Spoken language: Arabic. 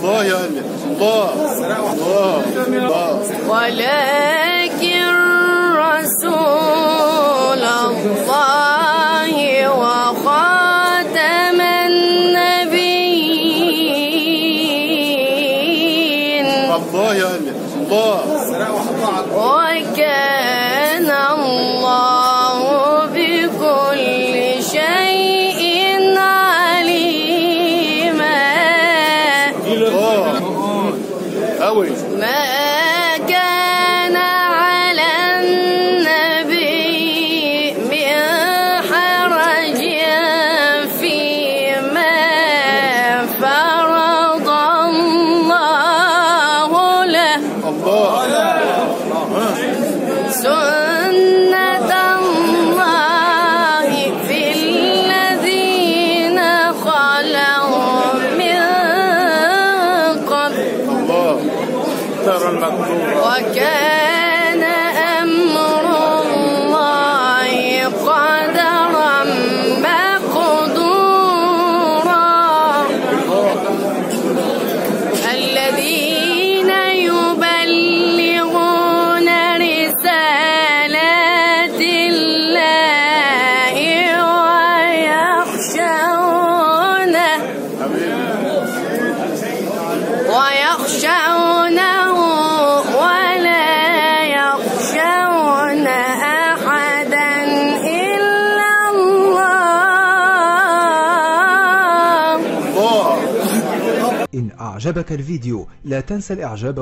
الله يا أمير الله. الله. الله. ولكن رسول الله وخاتم النبيين الله يا أمير الله. وكان أوي ما كان على النبي من حرج فيما فرض الله له. الله. سنة الله في الذين خلوا ترى المقدور وكان أمر الله قدرا مقدورا. الذين يبلغون رسالات الله ويخشونه. ويخشونه. إن أعجبك الفيديو لا تنسى الإعجاب